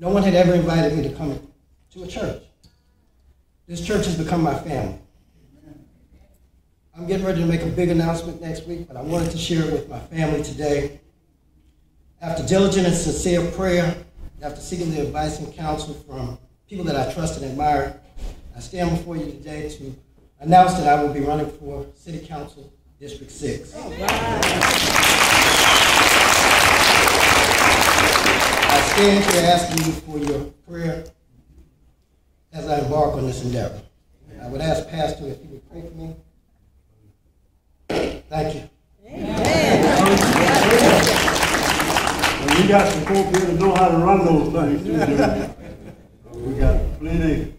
No one had ever invited me to come to a church. This church has become my family. I'm getting ready to make a big announcement next week, but I wanted to share it with my family today. After diligent and sincere prayer, after seeking the advice and counsel from people that I trust and admire, I stand before you today to announce that I will be running for City Council District 6. I stand here asking you for your prayer as I embark on this endeavor. I would ask Pastor if he would pray for me. Thank you. And we got some folk here that know how to run those things. We got plenty,